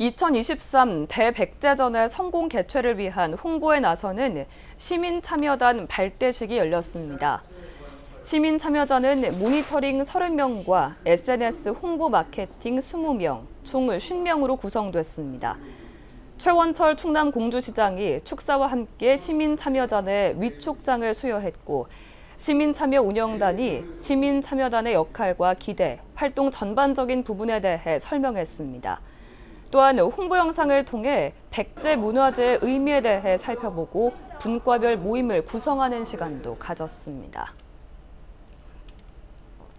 2023 대백제전의 성공 개최를 위한 홍보에 나서는 시민참여단 발대식이 열렸습니다. 시민참여자는 모니터링 30명과 SNS 홍보 마케팅 20명, 총 50명으로 구성됐습니다. 최원철 충남 공주시장이 축사와 함께 시민참여단의 위촉장을 수여했고 시민참여 운영단이 시민참여단의 역할과 기대, 활동 전반적인 부분에 대해 설명했습니다. 또한 홍보 영상을 통해 백제 문화재의 의미에 대해 살펴보고 분과별 모임을 구성하는 시간도 가졌습니다.